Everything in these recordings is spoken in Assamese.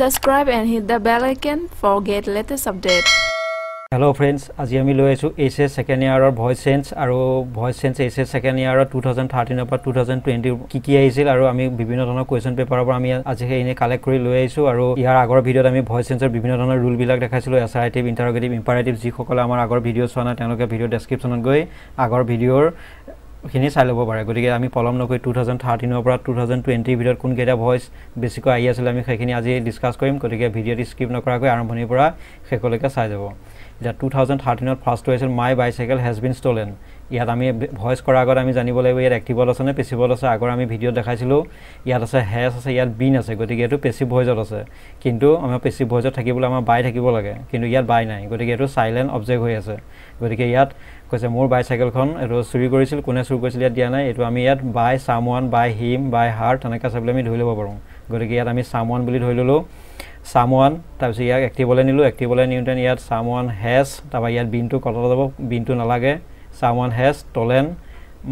Subscribe and hit the bell icon for get latest update. Hello' friends আজি আমি লৈ আহিছোঁ এইচ এছ ছেকেণ্ড ইয়াৰৰ ভইচ চেঞ্জ আৰু voice change H S second ইয়াৰৰ two thousand থাৰ্টিনৰ পৰা টু থাউজেণ্ড টুৱেণ্টিৰ কি কি আহিছিল আৰু আমি বিভিন্ন ধৰণৰ কুৱেশ্যন পেপাৰৰ পৰা আমি আজি সেইখিনি কালেক্ট কৰি লৈ আহিছোঁ আৰু ইয়াৰ আগৰ ভিডিঅ'ত আমি ভইচ চেঞ্জৰ বিভিন্ন ধৰণৰ ৰুলবিলাক দেখাইছিলোঁ এছাৰেটিভ ইণ্টাৰগেটিভ ইম্পাৰেটিভ যিসকলে আমাৰ আগৰ ভিডিঅ' চোৱা নাই তেওঁলোকে ভিডিঅ' ডেছক্ৰিপশ্যনত গৈ আগৰ ভিডিঅ'ৰ খিনি চাই ল'ব পাৰে। গতিকে আমি পলম নকৰি টু থাউজেণ্ড থাৰ্টিনৰ পৰা টু থাউজেণ্ড টুৱেণ্টিৰ ভিতৰত কোনকেইটা ভইচ বেছিকৈ আহি আছিলে আমি সেইখিনি আজি ডিছকাছ কৰিম। গতিকে ভিডিঅ'টি স্কিপ নকৰাকৈ আৰম্ভণিৰ পৰা শেষলৈকে চাই যাব। এতিয়া টু থাউজেণ্ড থাৰ্টিনত ফাৰ্ষ্টটো আহিছিল my bicycle has been stolen ইয়াত আমি ভইচ কৰাৰ আগত আমি জানিব লাগিব ইয়াত এক্টিভত আছে নে পেচিভত আছে। আগৰ আমি ভিডিঅ'ত দেখাইছিলোঁ ইয়াত আছে হেজ আছে ইয়াত বিন আছে। গতিকে এইটো পেচিভ ভইচত আছে। কিন্তু আমাৰ পেচিভ ভইচত থাকিবলৈ আমাৰ বাই থাকিব লাগে। কিন্তু ইয়াত বাই নাই। গতিকে এইটো চাইলেণ্ট অবজেক্ট হৈ আছে। গতিকে ইয়াত কৈছে মোৰ বাইচাইকেলখন এইটো চুৰি কৰিছিল কোনে চুৰি কৰিছিল ইয়াত দিয়া নাই এইটো আমি ইয়াত বাই চাম ওৱান বাই হিম বাই হাৰ তেনেকৈ আছে বুলি আমি ধৰি ল'ব পাৰোঁ। গতিকে ইয়াত আমি চাম ওৱান বুলি ধৰি ল'লোঁ। চাম ওৱান তাৰপিছত ইয়াক এক্টিভলৈ নিলোঁ এক্টিভলৈ নিওঁতে ইয়াত চাম ওৱান হেজ তাৰপৰা ইয়াত বিনটো কটা যাব বিনটো নালাগে। Some one has stolen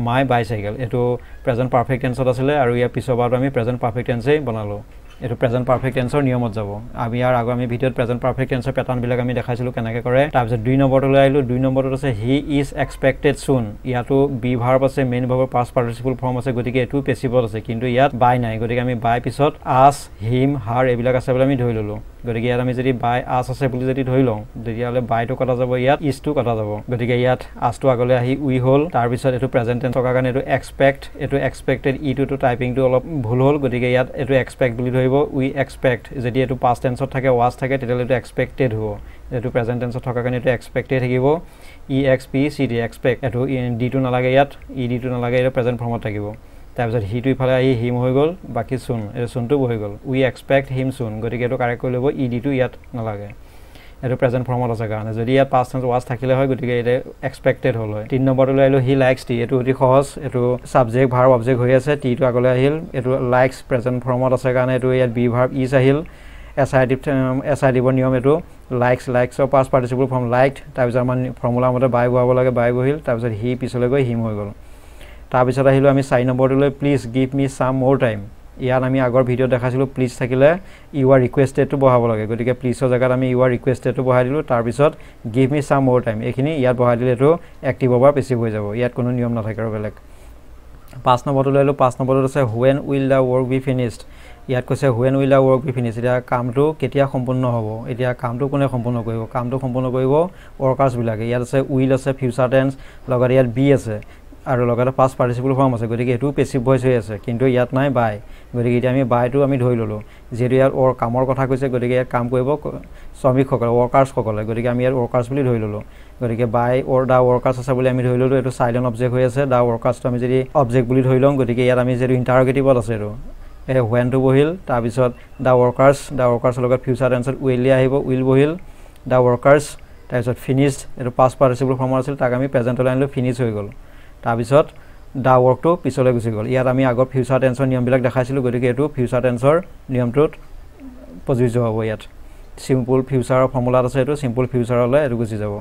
my bicycle. এইটো প্ৰেজেণ্ট পাৰফেক্ট টেন্সত আছিলে আৰু ইয়াৰ পিছৰ বাৰটো আমি প্ৰেজেণ্ট পাৰফেক্ট টেন্সেই বনালোঁ। এইটো প্ৰেজেণ্ট পাৰফেক্ট টেন্সৰ নিয়মত যাব। আমি ইয়াৰ আগৰ আমি ভিডিঅ'ত প্ৰেজেণ্ট পাৰফেক্ট টেন্সৰ পেটাৰ্ণবিলাক আমি দেখাইছিলোঁ কেনেকৈ কৰে। তাৰপিছত দুই নম্বৰটোলৈ আহিলোঁ। দুই নম্বৰটোত আছে হি ইজ এক্সপেক্টেড চুন ইয়াতো বি ভাৰ্ব আছে মেইন ভাৰ্বৰ পাছ পাৰ্টিচিপল ফৰ্ম আছে গতিকে এইটো পেচিভত আছে। কিন্তু ইয়াত বাই নাই। গতিকে আমি বাই পিছত আছ হিম হাৰ এইবিলাক আছে বুলি আমি ধৰি ল'লোঁ। গতিকে ইয়াত আমি যদি বাই আছ আছে বুলি যদি ধৰি লওঁ তেতিয়াহ'লে বাইটো কটা যাব ইয়াত ইজটো কটা যাব। গতিকে ইয়াত আছটো আগলৈ আহি উই হ'ল তাৰপিছত এইটো প্ৰেজেণ্ট টেন্স থকাৰ কাৰণে এইটো এক্সপেক্ট এইটো এক্সপেক্টেড ইটোতো টাইপিংটো অলপ ভুল হ'ল গতিকে ইয়াত এইটো এক্সপেক্ট বুলি ধৰিব উই এক্সপেক্ট যদি এইটো পাষ্ট টেন্সত থাকে ৱাছ থাকে তেতিয়াহ'লে এইটো এক্সপেক্টেড হ'ব। এইটো প্ৰেজেণ্ট টেন্সত থকাৰ কাৰণে এইটো এক্সপেক্টেড থাকিব। E X P C D expect এইটো ডিটো নালাগে ইয়াত ই ডিটো নালাগে এইটো প্ৰেজেণ্ট ফৰ্মত থাকিব। তাৰপিছত সিটো ইফালে আহি হিম হৈ গ'ল বাকী চোন এইটো চোনটো বহি গ'ল। উই এক্সপেক্ট হিম চোন গতিকে এইটো কাৰেক্ট কৰি ল'ব ই ডিটো ইয়াত নালাগে। এইটো প্ৰেজেণ্ট ফৰ্মত আছে কাৰণে। যদি ইয়াত পাঁচ টেন্স ৱাছ থাকিলে হয় গতিকে এইটো এক্সপেক্টেড হ'ল হয়। তিনি নম্বৰটো লৈ আহিলোঁ হি লাইক্স টি এইটো অতি সহজ এইটো ছাবজেক্ট ভাৰ্ব অবজেক্ট হৈ আছে টিটো আগলৈ আহিল। এইটো লাইক্স প্ৰেজেণ্ট ফৰ্মত আছে কাৰণে এইটো ইয়াত বি ভাৰ্ব ইজ আহিল। এছ আই টিভ এছ আই টিভৰ নিয়ম এইটো লাইক্স লাইক্সৰ পাছ পাৰ্টিচিপল ফৰ্ম লাইকড তাৰপিছত আমাৰ ফৰ্মুলাৰ মতে বাই বহাব লাগে বাই বহিল তাৰপিছত হি পিছলৈ গৈ হিম হৈ গ'ল। তাৰপিছত আহিলোঁ আমি চাৰি নম্বৰটোলৈ প্লিজ গিভ মি চাম মোৰ টাইম ইয়াত আমি আগৰ ভিডিঅ'ত দেখাইছিলোঁ প্লিজ থাকিলে ইউ আৰ ৰিকুৱেষ্টেডটো বহাব লাগে। গতিকে প্লিজৰ জেগাত আমি ইউ আৰ ৰিকুৱেষ্টেডটো বহাই দিলোঁ। তাৰপিছত গিভ মি চাম মোৰ টাইম এইখিনি ইয়াত বহাই দিলে এইটো এক্টিভ অভাৰ পেচিভ হৈ যাব। ইয়াত কোনো নিয়ম নাথাকে আৰু বেলেগ। পাঁচ নম্বৰটো লৈ আহিলোঁ। পাঁচ নম্বৰটোত আছে when will the work be finished ইয়াত কৈছে when will the work be finish এতিয়া কামটো কেতিয়া সম্পূৰ্ণ হ'ব? এতিয়া কামটো কোনে সম্পূৰ্ণ কৰিব? কামটো সম্পূৰ্ণ কৰিব ৱৰ্কাৰ্ছবিলাকে ইয়াত আছে উইল আছে ফিউচাৰ টেন্স লগতে ইয়াত বি আছে। আৰু লগতে পাঁচ পাৰ্টিচিপল ফৰ্ম আছে। গতিকে এইটোও পেচিভ ভইচ হৈ আছে। কিন্তু ইয়াত নাই বাই গতিকে এতিয়া আমি বাইটো আমি ধৰি ল'লোঁ। যিহেতু ইয়াত ৱৰ কামৰ কথা কৈছে গতিকে ইয়াত কাম কৰিব শ্ৰমিকসকলে ৱৰ্কাৰ্ছসকলে গতিকে আমি ইয়াত ৱৰ্কাৰ্ছ বুলি ধৰি ল'লোঁ। গতিকে বাই অৰ দ্য ৱৰ্কাৰ্ছ আছে বুলি আমি ধৰি ল'লোঁ। এইটো চাইলেণ্ট অবজেক্ট হৈ আছে। দ্য ৱৰ্কাৰ্ছটো আমি যদি অবজেক্ট বুলি ধৰি লওঁ গতিকে ইয়াত আমি যিহেতু ইণ্টাৰগেটিভত আছে এইটো। এই হুৱেনটো বহিল তাৰপিছত দ্য ৱৰ্কাৰ্ছ দ্য ৱৰ্কাৰ্ছৰ লগত ফিউচাৰ টেন্সত উইলি আহিব উইল বহিল। দ্য ৱৰ্কাৰ্ছ তাৰপিছত ফিনিছড এইটো পাঁচ পাৰ্টিচিপল ফৰ্মৰ আছিল তাক আমি প্ৰেজেণ্টলৈ আনিলোঁ ফিনিছ হৈ গ'ল। তাৰপিছত দ্য ৱৰ্কটো পিছলৈ গুচি গ'ল। ইয়াত আমি আগৰ ফিউচাৰ টেন্সৰ নিয়মবিলাক দেখাইছিলোঁ গতিকে এইটো ফিউচাৰ টেন্সৰ নিয়মটোত প্ৰযোজ্য হ'ব ইয়াত। চিম্পুল ফিউচাৰৰ ফৰ্মুলাত আছে এইটো চিম্পুল ফিউচাৰলৈ এইটো গুচি যাব।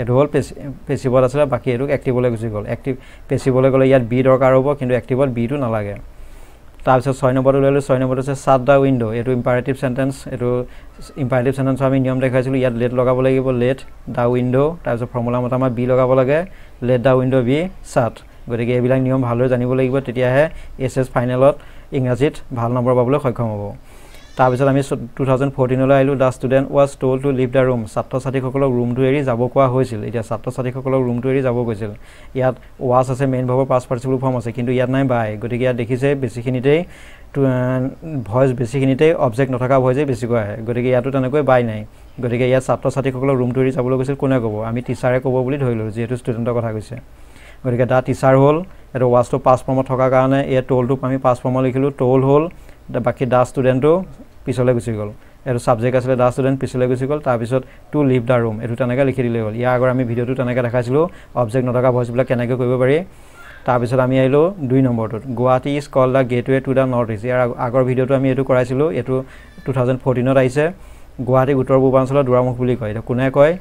এইটো হ'ল পেচি পেচিভত আছিলে বাকী এইটো এক্টিভলৈ গুচি গ'ল। এক্টিভ পেচিভলৈ গ'লে ইয়াত বি দৰকাৰ হ'ব কিন্তু এক্টিভত বিটো নালাগে। তাৰপিছত ছয় নম্বৰটো লৈ ল'লোঁ। ছয় নম্বৰটো হৈছে চাট দ্য উইণ্ড' এইটো ইম্পাৰেটিভ চেণ্টেন্স এইটো ইম্পাৰেটিভ চেণ্টেন্সৰ আমি নিয়ম দেখাইছিলোঁ। ইয়াত লেট লগাব লাগিব লেট দ্য উইণ্ড' তাৰপিছত ফৰ্মুলা মতে আমাৰ বি লগাব লাগে। Let the window' be shut গতিকে এইবিলাক নিয়ম ভালদৰে জানিব লাগিব তেতিয়াহে এইচ এছ ফাইনেলত ইংৰাজীত ভাল নম্বৰ পাবলৈ সক্ষম হ'ব। তাৰপিছত আমি টু থাউজেণ্ড ফ'ৰ্টিনলৈ আহিলোঁ। The student was told to leave the room ছাত্ৰ ছাত্ৰীসকলক ৰুমটো এৰি যাব কোৱা হৈছিল। এতিয়া ছাত্ৰ ছাত্ৰীসকলক ৰুমটো এৰি যাব কৈছিল। ইয়াত ৱাজ আছে মেইন ভাবৰ পাছ পাৰ্টিচিপল ফৰ্ম আছে কিন্তু ইয়াত নাই বাই গতিকে ইয়াত দেখিছে বেছিখিনিতেই ভইচ বেছিখিনিতেই অবজেক্ট নথকা ভইচেই বেছিকৈ আহে। গতিকে ইয়াতো তেনেকৈ বাই নাই। গতিকে ইয়াত ছাত্ৰ ছাত্ৰীসকলক ৰুমটো এৰি যাবলৈ কৈছিল কোনে ক'ব? আমি টিচাৰে ক'ব বুলি ধৰিলোঁ যিহেতু ষ্টুডেণ্টৰ কথা কৈছে। গতিকে দ্য টিচাৰ হ'ল এইটো ৱাজটো পাছ ফৰ্মত থকাৰ কাৰণে ইয়াত ট'লটোক আমি পাছ ফৰ্মত লিখিলোঁ ট'ল হ'ল বাকী দ্য ষ্টুডেণ্টটো পিছলৈ গুচি গ'ল। এইটো ছাবজেক্ট আছিলে দ্য ষ্টুডেণ্ট পিছলৈ গুচি গ'ল তাৰপিছত টু লিভ দ্য ৰুম এইটো তেনেকৈ লিখি দিলেই হ'ল। ইয়াৰ আগৰ আমি ভিডিঅ'টো তেনেকৈ দেখাইছিলোঁ অবজেক্ট নথকা ভইচবিলাক কেনেকৈ কৰিব পাৰি তাৰপিছত আমি আহিলোঁ দুই নম্বৰটোত। Guwahati is call the gateway to the north east ইয়াৰ আগৰ ভিডিঅ'টো আমি এইটো কৰাইছিলোঁ এইটো টু থাউজেণ্ড ফ'ৰ্টিনত আহিছে। গুৱাহাটী উত্তৰ পূৰ্বাঞ্চলৰ দুৱাৰমুখ বুলি কয়। এতিয়া কোনে কয়?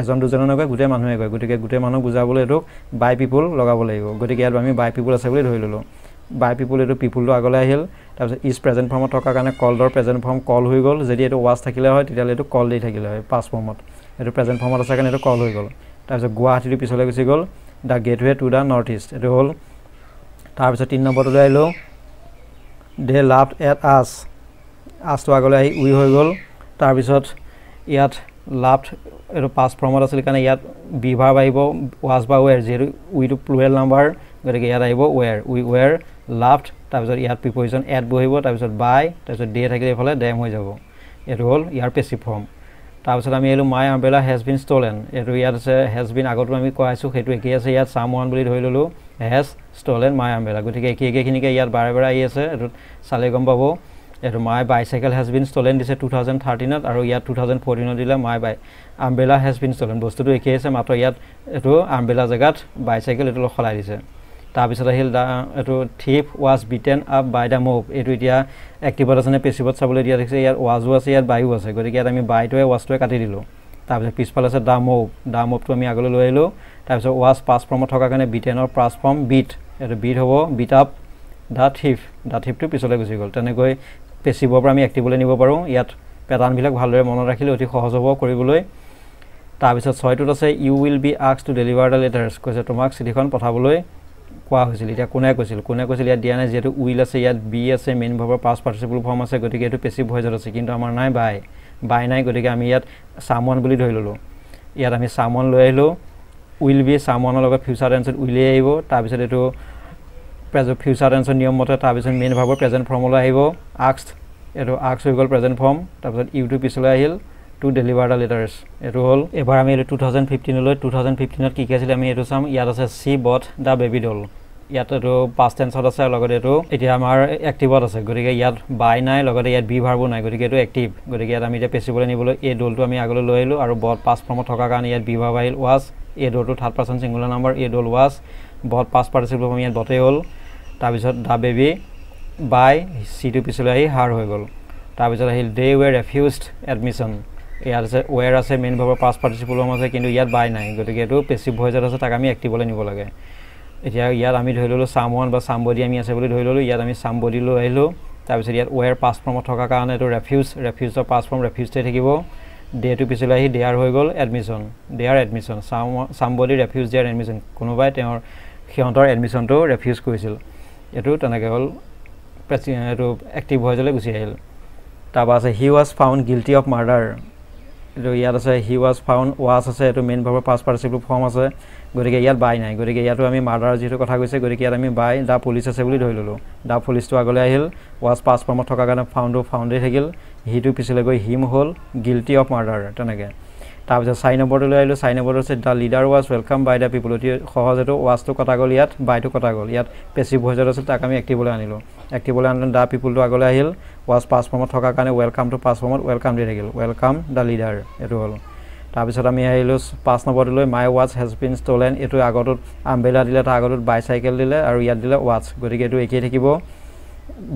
এজন দুজনে নকয় গোটেই মানুহে কয়। গতিকে গোটেই মানুহক বুজাবলৈ এইটোক বাই পিপুল লগাব লাগিব। গতিকে ইয়াত আমি বাই পিপুল আছে বুলি ধৰি ল'লোঁ। বাই পিপুল এইটো পিপুলটো আগলৈ আহিল। তাৰপিছত ইজ প্ৰেজেণ্ট ফৰ্মত থকাৰ কাৰণে কলডৰ প্ৰেজেণ্ট ফৰ্ম কল হৈ গ'ল। যদি এইটো ৱাজ থাকিলে হয় তেতিয়াহ'লে এইটো কল দি থাকিলে হয় পাছ ফৰ্মত এইটো প্ৰেজেণ্ট ফৰ্মত আছে কাৰণে এইটো কল হৈ গ'ল। তাৰপিছত গুৱাহাটীটো পিছলৈ গুচি গ'ল। The gateway to the north east এইটো হ'ল। তাৰপিছত তিনি নম্বৰটোলৈ আহিলোঁ। দে লাভ এট আছ আছটো আগলৈ আহি উই হৈ গ'ল। তাৰপিছত ইয়াত লাভ এইটো পাছ ফৰ্মত আছিল কাৰণে ইয়াত বিভাৰ আহিব ৱাজ বা ৱেৰ যিহেতু উইটো প্লুৱেল নাম্বাৰ গতিকে ইয়াত আহিব ৱেৰ উই ৱেৰ লাভড তাৰপিছত ইয়াত প্ৰিপজিশ্যন এড বহিব তাৰপিছত বাই তাৰপিছত ডে থাকিলে এইফালে ডেম হৈ যাব। এইটো হ'ল ইয়াৰ পেচিভ ফৰ্ম। তাৰপিছত আমি আহিলোঁ my umbrella has been stolen এইটো ইয়াত আছে হেজ বিন আগতো আমি কোৱাইছোঁ সেইটো একেই আছে ইয়াত চাম ওৱান বুলি ধৰি ল'লোঁ হেজ ষ্টলেন মাই আম্বেলা। গতিকে একে একেখিনিকে ইয়াত বাৰে বাৰে আহি আছে এইটোত চালে গম পাব। এইটো my bicycle has been stolen দিছে টু থাউজেণ্ড থাৰ্টিনত আৰু ইয়াত টু থাউজেণ্ড ফৰ্টিনত দিলে my by. Umbrella has been stolen বস্তুটো একেই আছে মাত্ৰ ইয়াত এইটো আম্বেলা জেগাত বাইচাইকেল এইটো সলাই দিছে। তাৰপিছত আহিল দা এইটো thief was beaten up by the mob এইটো এতিয়া এক্টিভত আছে নে পেচিভত চাবলৈ দিয়া দেখিছে ইয়াত ৱাজো আছে ইয়াত বায়ু আছে। গতিকে ইয়াত আমি বাইটোৱে ৱাজটোৱে কাটি দিলোঁ। তাৰপিছত পিছফালে আছে দা মুভ দা মুভটো আমি আগলৈ লৈ আহিলোঁ। তাৰপিছত ৱাজ পাছ ফৰ্মত থকাৰ কাৰণে বিটেনৰ পাছ ফৰ্ম বিট এইটো বিট হ'ব beat up the thief the থিপটো পিছলৈ গুচি গ'ল। তেনেকৈ পেচিভৰ পৰা আমি এক্টিভলৈ নিব পাৰোঁ। ইয়াত পেটাৰ্ণবিলাক ভালদৰে মনত ৰাখিলে অতি সহজ হ'ব কৰিবলৈ। তাৰপিছত ছয়টোত আছে ইউ উইল বি আক্স টু ডেলিভাৰ দ্য লেটাৰ্ছ কৈছে তোমাক চিঠিখন পঠাবলৈ কোৱা হৈছিল। এতিয়া কোনে কৈছিল? কোনে কৈছিল? ইয়াত দিয়া নাই যিহেতু উইল আছে ইয়াত বি আছে মেইন ভাৱৰ পাছ পাৰ্টিচিপল ফৰ্ম আছে গতিকে এইটো পেচিভ ভইজত আছে কিন্তু আমাৰ নাই বাই বাই নাই গতিকে আমি ইয়াত চামৱান বুলি ধৰি ল'লোঁ। ইয়াত আমি চামৱান লৈ আহিলোঁ। উইল বি চামৱানৰ লগত ফিউচাৰ টেন্সত উইলেই আহিব। তাৰপিছত এইটো প্ৰেজ ফিউচাৰ টেন্সৰ নিয়ম মতে তাৰপিছত মেইন ভাৱৰ প্ৰেজেণ্ট ফৰ্মলৈ আহিব। আক্স এইটো আক্স হৈ গ'ল প্ৰেজেণ্ট ফৰ্ম তাৰপিছত ইউটো পিছলৈ আহিল। টু ডেলিভাৰ দ্য লেটাৰ্ছ এইটো হ'ল। এবাৰ আমি এইটো টু থাউজেণ্ড ফিফটিনলৈ টু থাউজেণ্ড ফিফটিনত কি কি আছিলে আমি এইটো চাম। ইয়াত আছে চি বট দ্য বেবী ডল ইয়াত এইটো পাষ্ট টেন্সত আছে লগতে এইটো এতিয়া আমাৰ এক্টিভত আছে। গতিকে ইয়াত বাই নাই লগতে ইয়াত বি ভাৰ্বো নাই। গতিকে এইটো এক্টিভ গতিকে ইয়াত আমি এতিয়া পেচিবলৈ নিবলৈ এই দলটো আমি আগলৈ লৈ আহিলোঁ আৰু বট পাছ ফৰ্মত থকাৰ কাৰণে ইয়াত বি ভাৰ্ব আহিল ৱাজ এই দলটো থাৰ্ড পাৰ্চন ছিংগুলাৰ নাম্বাৰ এই দল ৱাজ বট পাছ পাৰ্টিচিপল ফৰ্ম ইয়াত বটেই হ'ল। তাৰপিছত দ্য বেবী বাই চিটো পিছলৈ আহি হাৰ হৈ গ'ল। তাৰপিছত আহিল দে ৱেৰ ৰেফিউজড এডমিশ্যন ইয়াত আছে ৱেৰ আছে মেইন ভাৱৰ পাছ পাৰ্টিচিপল ফৰ্ম আছে কিন্তু ইয়াত বাই নাই গতিকে এইটো পেচিভ ভইজত আছে তাক আমি এক্টিভলৈ নিব লাগে। এতিয়া ইয়াত আমি ধৰি ল'লোঁ চাম ওৱান বা চামবডি আমি আছে বুলি ধৰি ল'লোঁ ইয়াত আমি চামবডি লৈ আহিলোঁ তাৰপিছত ইয়াত ৱেৰ পাছ ফৰ্মত থকাৰ কাৰণে এইটো ৰেফিউজ ৰেফিউজৰ পাছ ফৰ্ম ৰেফিউজতে থাকিব। ডেটো পিছলৈ আহি দেয়াৰ হৈ গ'ল এডমিশ্যন দেয়াৰ এডমিশ্যন চাম চামবডি ৰেফিউজ দেয়াৰ এডমিশ্যন কোনোবাই তেওঁৰ সিহঁতৰ এডমিশ্যনটো ৰেফিউজ কৰিছিল। এইটো তেনেকৈ হ'ল। এইটো এক্টিভ ভইজলৈ গুচি আহিল। তাৰপৰা আছে he was found guilty of murder এইটো ইয়াত আছে হি ৱাজ ফাউণ্ড ৱাজ আছে এইটো মেইন ভাৱৰ পাছ পাৰ্টিচিপল ফৰ্ম আছে। গতিকে ইয়াত বাই নাই। গতিকে ইয়াতো আমি মাৰ্ডাৰ যিহেতু কথা কৈছে গতিকে ইয়াত আমি বাই দ্য পুলিচ আছে বুলি ধৰি ল'লোঁ। দ্য পুলিচটো আগলৈ আহিল ৱাজ পাছ ফৰ্মত থকাৰ কাৰণে ফাউণ্ডো ফাউণ্ডেই থাকিল সিটো পিছলৈ গৈ হিম হ'ল গিল্টি অফ মাৰ্ডাৰ তেনেকৈ। তাৰপিছত চাৰি নম্বৰটো লৈ আহিলোঁ চাৰি নম্বৰটো হৈছে the leader was welcome by the people অতি সহজেতো ৱাজটো কটা গ'ল ইয়াত বাইটো কটা গ'ল। ইয়াত পেচিভ ভইজত আছিল তাক আমি এক্টিভলৈ আনিলোঁ। এক্টিভলৈ আনিলোঁ দ্য পিপুলটো আগলৈ আহিল। ৱাজ পাছ ফৰ্মত থকাৰ কাৰণে ৱেলকামটো পাছ ফৰ্মত ৱেলকাম দি থাকিল। ৱেলকাম দ্য লিডাৰ এইটো হ'ল। তাৰপিছত আমি আহিলোঁ পাঁচ নম্বৰটোলৈ my watch has been stolen এইটো আগতোত আম্বেলা দিলে তাৰ আগতোত বাইচাইকেল দিলে আৰু ইয়াত দিলে ৱাচ গতিকে এইটো একেই থাকিব।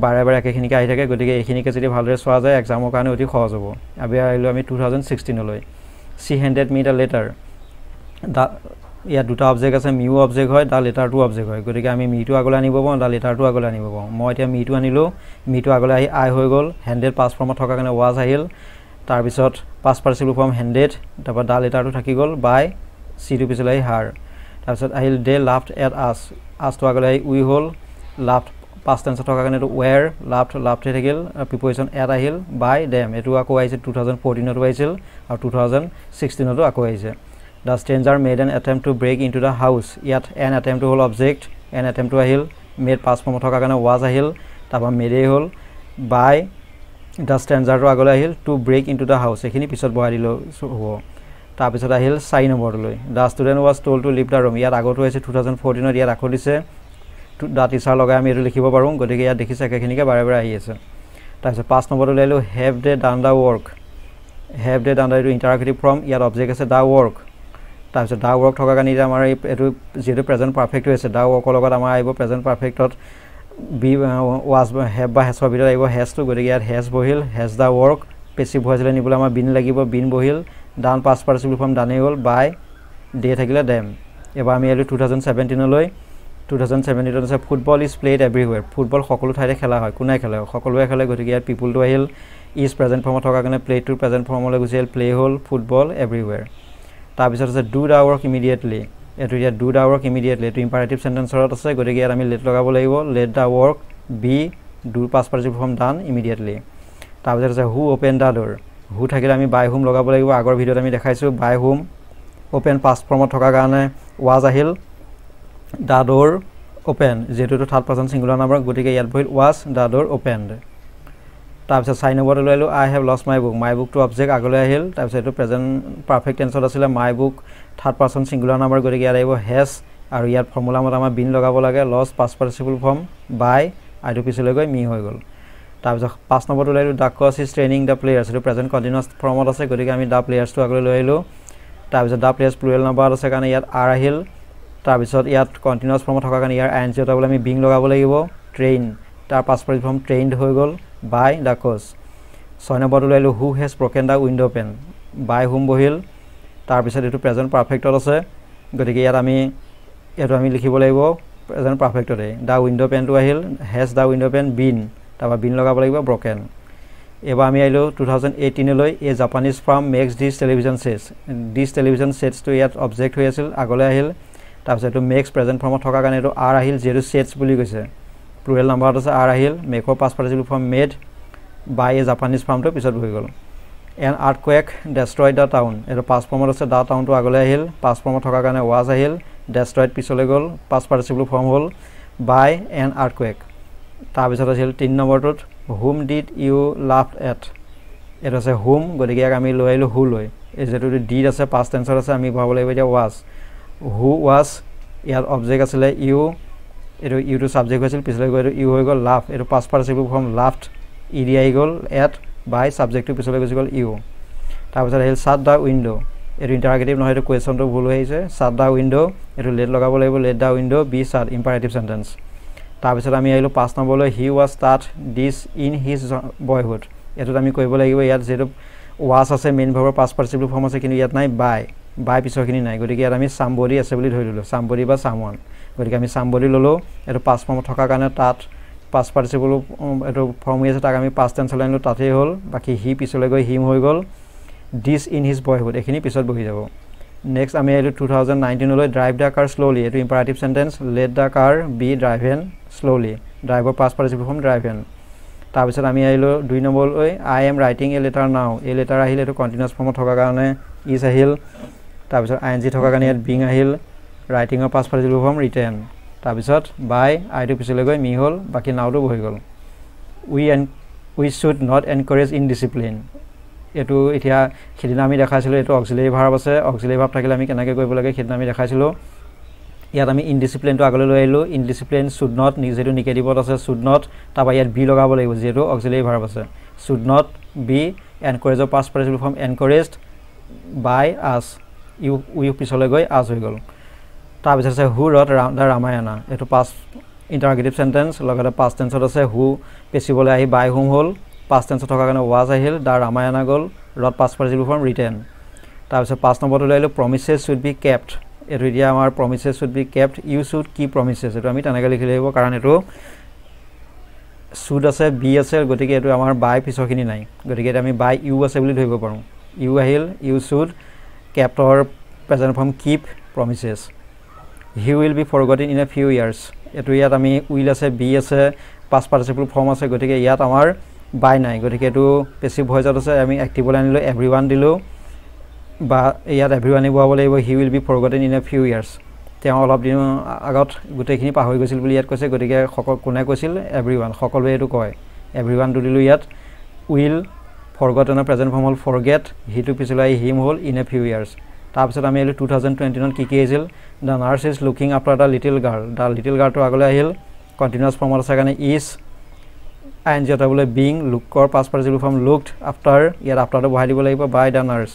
বাৰে বাৰে একেখিনিকে আহি থাকে গতিকে এইখিনিকে যদি ভালদৰে চোৱা যায় এক্সামৰ কাৰণে অতি সহজ হ'ব। আমি আহিলোঁ আমি টু থাউজেণ্ড ছিক্সটিনলৈ she handed me the letter the ইয়াত দুটা অবজেক্ট আছে মিউ অবজেক্ট হয় দা লেটাৰটো অবজেক্ট হয়। গতিকে আমি মিটো আগলৈ আনিব পাৰোঁ দা লেটাৰটো আগলৈ আনিব পাৰোঁ। মই এতিয়া মিটো আনিলোঁ মিটো আগলৈ আহি আই হৈ গ'ল হেণ্ডেড পাছ ফৰ্মত থকাৰ কাৰণে ৱাজ আহিল। তাৰপিছত পাছ পাৰ্চিবল ফৰ্ম হেণ্ডেড তাৰপৰা দা লেটাৰটো থাকি গ'ল বাই চিটো পিছলৈ আহি হাৰ। তাৰপিছত আহিল ডে লাফ্ট এট আছ আছটো আগলৈ আহি উই হ'ল লাফ্ট পাঁচ টেন্সত থকাৰ কাৰণে এইটো ৱেৰ লাফ্ট লাফ্টে থাকিল প্ৰিপজিশ্যন এট আহিল বাই ডেম এইটো আকৌ আহিছিল টু থাউজেণ্ড ফৰ্টিনতো আহিছিল আৰু টু থাউজেণ্ড ছিক্সটিনতো আকৌ আহিছে। The stranger made an attempt to break into the house ইয়াত এন এটেম্পটো হ'ল অবজেক্ট এন এটেম্পটো আহিল মেড পাঁচ ফৰ্মত থকাৰ কাৰণে ৱাজ আহিল তাৰপৰা মেডেই হ'ল বাই দ্য ষ্টেঞ্জাৰটো আগলৈ আহিল to break into the house এইখিনি পিছত বহাই দিলেও হ'ব। তাৰপিছত আহিল চাৰি নম্বৰটোলৈ। The student was told to leave the room ইয়াত আগতো হৈছে টু থাউজেণ্ড ফৰ্টিনত ইয়াত আকৌ দিছে। দ্য টিচাৰ লগাই আমি এইটো লিখিব পাৰোঁ। গতিকে ইয়াত দেখিছে একেখিনিকে বাৰে বাৰে আহি আছে। তাৰপিছত পাঁচ নম্বৰটো আহিলোঁ have they done the work have they done the এইটো ইণ্টাৰেক্টিভ ফৰ্ম ইয়াত অবজেক্ট আছে দ্য ৱৰ্ক তাৰপিছত দ্য ৱৰ্ক থকাৰ কাৰণে এতিয়া আমাৰ এই এইটো যিহেতু প্ৰেজেণ্ট পাৰফেক্ট হৈ আছে দ্য ৱৰ্কৰ লগত আমাৰ আহিব প্ৰেজেণ্ট পাৰফেক্টত বি ৱাজ হেভ বা হেজৰ ভিতৰত আহিব হেজটো গতিকে ইয়াত হেজ বহিল হেজ দ্য ৱৰ্ক পেচিভ ভইচলৈ নিবলৈ আমাৰ বিন লাগিব বিন বহিল ডান পাছ পাৰ্চিবল ফৰ্ম ডানেই হ'ল বাই ডে থাকিলে ডেম এবাৰ আমি আহিলোঁ টু থাউজেণ্ড ছেভেণ্টিনলৈ টু থাউজেণ্ড ছেভেণ্টিনত আছে football is played everywhere football সকলো ঠাইতে খেলা হয় কোনে খেলে? সকলোৱে খেলে গতিকে ইয়াত পিপুলটো আহিল। ইজ প্ৰেজেণ্ট ফৰ্মত থকাৰ কাৰণে প্লে'টোৰ প্ৰেজেণ্ট ফৰ্মলৈ গুচি আহিল। প্লে' হ'ল ফুটবল এভৰিৱেৰ তাৰপিছত আছে ডু দা ৱৰ্ক ইমিডিয়েটলি এইটো ইয়াত ডু দা ৱৰ্ক ইমিডিয়েটলি এইটো ইম্পাৰেটিভ চেণ্টেঞ্চৰত আছে গতিকে ইয়াত আমি লেট লগাব লাগিব। Let the work be do past participle form done immediately তাৰপিছত আছে who open the door who থাকিলে আমি বাই হোম লগাব লাগিব। আগৰ ভিডিঅ'ত আমি দেখাইছোঁ বাই হোম অ'পেন পাছ ফৰ্মত থকাৰ কাৰণে ৱাজ আহিল। দ্য ড'ৰ অ'পেন যিহেতু এইটো থাৰ্ড পাৰ্চন ছিংগুলাৰ নাম্বাৰ গতিকে ইয়াত বহিল ৱাজ দ্য ড'ৰ অ'পেনড তাৰপিছত চাৰি নম্বৰটো লৈ আহিলোঁ I have lost my book my বুকটো অবজেক্ট আগলৈ আহিল তাৰপিছত এইটো প্ৰেজেণ্ট পাৰফেক্ট টেন্সত আছিলে my book third person singular number গতিকে ইয়াত আহিব হেজ আৰু ইয়াত ফৰ্মুলা মতে আমাৰ বিন লগাব লাগে lose past participle form by আইটো পিছলৈ গৈ মি হৈ গ'ল। তাৰপিছত পাঁচ নম্বৰটো লৈ আহিলোঁ the coach is training the players এইটো প্ৰেজেণ্ট কণ্টিনিউৱাছ ফৰ্মত আছে গতিকে আমি দ্য প্লেয়াৰ্ছটো আগলৈ লৈ আহিলোঁ। তাৰপিছত দ্য প্লেয়াৰ্ছ প্লুৱেল নাম্বাৰত আছে কাৰণে ইয়াত আৰ আহিল। তাৰপিছত ইয়াত কণ্টিনিউৱাছ ফৰ্মত থকাৰ কাৰণে ইয়াৰ আই এন জি অটাবলৈ আমি বিং লগাব লাগিব ট্ৰেইন তাৰ পাছ পাৰ্টি ফৰ্ম ট্ৰেইনড হৈ গ'ল বাই দ্য কচ ছয় নম্বৰটো লৈ আহিলোঁ who has broken the window' pane by whom বহিল? তাৰপিছত এইটো প্ৰেজেণ্ট পাৰফেক্টত আছে গতিকে ইয়াত আমি এইটো আমি লিখিব লাগিব প্ৰেজেণ্ট পাৰফেক্টতে দ্য উইণ্ড' পেনটো আহিল has the window' pane been তাৰপৰা বিন লগাব লাগিব ব্ৰকেন এইবাৰ আমি আহিলোঁ টু থাউজেণ্ড এইটিনলৈ এই Japanese firm makes this television sets this television ছেটছটো ইয়াত অবজেক্ট হৈ আছিল আগলৈ আহিল। তাৰপিছত এইটো মেক্স প্ৰেজেণ্ট ফৰ্মত থকাৰ কাৰণে এইটো আৰ আহিল যিহেতু ছেটছ বুলি কৈছে। প্লুৰেল নাম্বাৰত আছে আৰ আহিল মেকৰ past participle form made by এই জাপানীজ ফাৰ্মটো পিছত বহি গ'ল। An earthquake destroyed the town এইটো পাছ ফৰ্মত আছে দ্য টাউনটো আগলৈ আহিল পাছ ফৰ্মত থকাৰ কাৰণে ৱাজ আহিল ডেষ্ট্ৰইড পিছলৈ গ'ল পাছ পাৰ্টিচিপল ফৰ্ম হ'ল বাই এন আৰ্ট কুৱেক তাৰপিছত আছিল তিনি নম্বৰটোত whom did you love at এইটো আছে হোম গতিকে ইয়াক আমি লৈ আহিলোঁ হু লৈ। এই যিহেতু ডিড আছে পাছ টেন্সত আছে আমি ভৰাব লাগিব এতিয়া ৱাজ হু ৱাজ ইয়াত অবজেক্ট আছিলে ইউ এইটো ইউটো ছাবজেক্ট হৈছিল পিছলৈ গৈ এইটো ইউ হৈ গ'ল লাভ এইটো পাছ পাৰ্টিচিপল ফৰ্ম লাভড ই দি আহি গ'ল এট বাই ছাবজেক্টটো পিছলৈ গুচি গ'ল ইউ তাৰপিছত আহিল চাট দ্য উইণ্ড' এইটো ইণ্টাৰগেটিভ নহয় এইটো কুৱেশ্যনটো ভুল হৈ আহিছে চাট দ্য উইণ্ড' এইটো লেট লগাব লাগিব let the window' be shut imperative sentence তাৰপিছত আমি আহিলোঁ পাঁচ নম্বৰলৈ he was start this in his boyhood এইটোত আমি কৰিব লাগিব ইয়াত যিহেতু ৱাছ আছে মেইন ভাৱৰ পাছ পাৰ্টিচিপল ফৰ্ম আছে কিন্তু ইয়াত নাই বাই বাই পিছৰখিনি নাই। গতিকে ইয়াত আমি চাম্বডি আছে বুলি ধৰি ল'লোঁ চাম্বডি বা চামৱান। গতিকে আমি চাম্বডি ল'লোঁ এইটো পাছ ফৰ্মত থকাৰ কাৰণে তাত পাছ পাৰ্টিচিপল এইটো ফৰ্ম হৈ আছে তাক আমি পাছ টেন্সলৈ আনিলোঁ তাতেই হ'ল বাকী হি পিছলৈ গৈ হিম হৈ গ'ল। ডিছ ইন হিজ বয়হুড এইখিনি পিছত বহি যাব। নেক্সট আমি আহিলোঁ টু থাউজেণ্ড নাইনটিনলৈ ড্ৰাইভ দ্য কাৰ শ্ল'লি এইটো imperative sentence let the car be driven slowly driver past participle form driven তাৰপিছত আমি আহিলোঁ দুই নম্বৰলৈ I am writing a letter now এই লেটাৰ আহিল এইটো কণ্টিনিউৱাছ ফৰ্মত থকাৰ কাৰণে ইজ আহিল। তাৰপিছত আই এন জি থকাৰ কাৰণে ইয়াত বিং আহিল ৰাইটিঙৰ পাছ পাৰ্টিচিপল ফৰ্ম ৰিটেন তাৰপিছত বাই আইটো পিছলৈ গৈ মি হ'ল বাকী নাওটো বহি গ'ল। We and we should not encourage indiscipline এইটো এতিয়া সেইদিনা আমি দেখাইছিলোঁ এইটো অক্সিলেৰী ভাৰ্ব আছে। অক্সিলেৰী ভাৰ্ব থাকিলে আমি কেনেকৈ কৰিব লাগে সেইদিনা আমি দেখাইছিলোঁ। ইয়াত আমি ইনডিচিপ্লিনটো আগলৈ লৈ আহিলোঁ। ইনডিচিপ্লিন শ্বুড নট যিহেতু নিগেটিভত আছে শ্বুড নট তাৰপৰা ইয়াত বি লগাব লাগিব যিহেতু অক্সিলেৰী ভাৰ্ব আছে। Should not be এনকাৰেজৰ past participle form encouraged by us you পিছলৈ গৈ আছ হৈ গ'ল। তাৰপিছত আছে হু ৰট ৰাম দ্য ৰামায়ণা। এইটো পাছ ইণ্টাৰগেটিভ চেণ্টেঞ্চ লগতে পাছ টেন্সত আছে হু পেচিবলৈ আহি বাই হোম হ'ল। পাছ টেন্সত থকাৰ কাৰণে ৱাজ আহিল দ্য ৰামায়ণা গ'ল wrote past participle form written তাৰপিছত পাঁচ নম্বৰটো লৈ আহিলোঁ প্ৰমিচেছ শ্বুড বি কেপ্ট এইটো এতিয়া আমাৰ promises should be kept you should keep promises এইটো আমি তেনেকৈ লিখি লাগিব কাৰণ এইটো শ্বুড আছে বি আছে গতিকে এইটো আমাৰ বাই পিছৰখিনি নাই। গতিকে এতিয়া আমি বাই ইউ আছে বুলি ধৰিব পাৰোঁ। ইউ আহিল you should কেপ্টৰ present form keep promises he will be forgotten in a few years এইটো ইয়াত আমি উইল আছে বি আছে পাছ পাৰ্টিচিপল ফৰ্ম আছে গতিকে ইয়াত আমাৰ বাই নাই। গতিকে এইটো পেচিভ ভইচত আছে আমি এক্টিভলৈ আনিলোঁ এভৰি ওৱান দিলোঁ বা ইয়াত এভৰি ওৱানে বহাব লাগিব। He will be forgotten in a few years তেওঁ অলপ দিনৰ আগত গোটেইখিনি পাহৰি গৈছিল বুলি ইয়াত কৈছে গতিকে সকলো কোনে কৈছিল? এভৰি ওৱান সকলোৱে এইটো কয়। এভৰি ওৱানটো দিলোঁ ইয়াত। উইল ফৰগটেনৰ প্ৰেজেণ্ট ফৰ্ম হ'ল ফৰগেট হিটো পিছলৈ আহি হিম হ'ল ইন এ ফিউ ইয়াৰ্ছ তাৰপিছত আমি আহিলোঁ টু থাউজেণ্ড টুৱেণ্টিনত কি কি আহিছিল? The nurse is looking after the little girl the little গাৰ্লটো আগলৈ আহিল কণ্টিনিউৱাছ ফৰ্মত আছে কাৰণে ইজ আই এন জি অটাবলৈ being লুকৰ past participle form looked after ইয়াত আফটাৰটো বহাই দিব লাগিব বাই দ্য নাৰ্ছ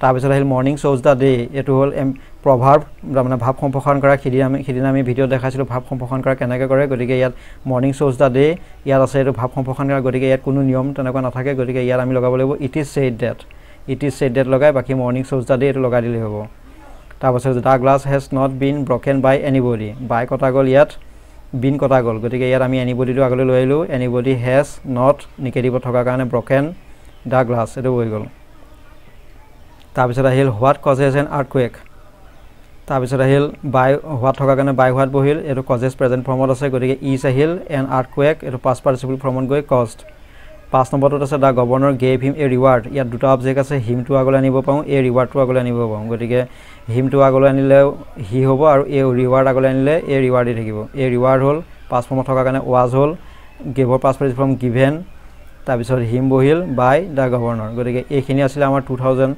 তাৰপিছত আহিল মৰ্ণিং শ্ব'জ দ্য ডে এইটো হ'ল এম প্ৰভাৱ মানে ভাৱ সম্প্ৰসাৰণ কৰা সিদিনা আমি সিদিনা আমি ভিডিঅ'ত দেখাইছিলোঁ ভাৱ সম্প্ৰসাৰণ কৰা কেনেকৈ কৰে গতিকে ইয়াত মৰ্ণিং শ্ব'জ দ্য ডে ইয়াত আছে এইটো ভাৱ সম্প্ৰসাৰণ কৰা গতিকে ইয়াত কোনো নিয়ম তেনেকুৱা নাথাকে গতিকে ইয়াত আমি লগাব লাগিব it is said that it is said that লগাই বাকী মৰ্ণিং শ্ব'জ দ্য ডে এইটো লগাই দিলেই হ'ব। তাৰপাছত the glass has not been broken by anybody by কটা গ'ল ইয়াত? বিন কটা গ'ল। গতিকে ইয়াত আমি এনিবডিটো আগলৈ লৈ আহিলোঁ এনিবডি হেজ নট নিগেটিভত থকাৰ কাৰণে ব্ৰকেন দ্য গ্লাছ এইটো হৈ গ'ল। তাৰপিছত আহিল what causes an earthquake তাৰপিছত আহিল বাই হোৱাত থকাৰ কাৰণে বাই হোৱাত বহিল এইটো কজেছ প্ৰেজেণ্ট ফৰ্মত আছে গতিকে ইজ আহিল এন আৰ্ট কুৱেক এইটো পাঁচ পাৰ্টিচিপল ফৰ্মত গৈ কষ্ট। পাঁচ নম্বৰটোত আছে the governor gave him a reward ইয়াত দুটা অবজেক্ট আছে হিমটো আগলৈ আনিব পাৰোঁ এই ৰিৱাৰ্ডটো আগলৈ আনিব পাৰোঁ গতিকে হিমটো আগলৈ আনিলে হি হ'ব আৰু এই ৰিৱাৰ্ড আগলৈ আনিলে এই ৰিৱাৰ্ডেই থাকিব। এই ৰিৱাৰ্ড হ'ল পাঁচ ফৰ্মত থকাৰ কাৰণে ৱাজ হ'ল গেভৰ পাঁচ পাৰ্টিচিপল ফৰ্ম গিভেন তাৰপিছত হিম বহিল বাই দ্য গভৰ্ণৰ গতিকে এইখিনি আছিলে আমাৰ টু থাউজেণ্ড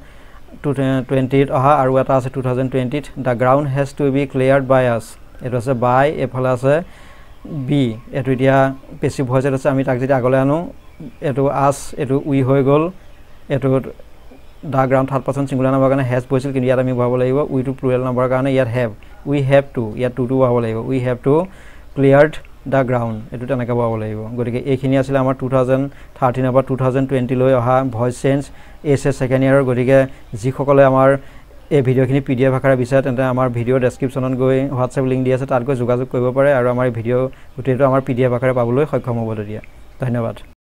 টুৱেণ্টিত অহা আৰু এটা আছে two thousand টুৱেণ্টিত the ground has to be cleared by us এইটো আছে বাই এইফালে আছে বি এইটো এতিয়া পেচিভ ভইচত আছে আমি তাক যদি আগলৈ আনো এইটো আছ এইটো উই হৈ গ'ল। এইটো the ground third person singular নামৰ কাৰণে হেজ বহিছিল কিন্তু ইয়াত আমি বহাব লাগিব। উইটো প্লুৰেল নামৰ কাৰণে ইয়াত হেভ উই হেভ টু ইয়াত টুটো বহাব লাগিব। We have to cleared the ground এইটো তেনেকৈ বহাব লাগিব। গতিকে এইখিনি আছিলে আমাৰ টু থাউজেণ্ড থাৰ্টিনৰ পৰা টু থাউজেণ্ড টুৱেণ্টিলৈ অহা voice change H S second ইয়াৰৰ গতিকে যিসকলে আমাৰ এই ভিডিঅ'খিনি পি ডি এফ আকাৰে বিচাৰে তেন্তে আমাৰ ভিডিঅ' ডেছক্ৰিপশ্যনত গৈ হোৱাটছএপ লিংক দি আছে তাত গৈ যোগাযোগ কৰিব পাৰে আৰু আমাৰ ভিডিঅ' গোটেইটো আমাৰ পি ডি এফ আকাৰে পাবলৈ সক্ষম হ'ব তেতিয়া। ধন্যবাদ।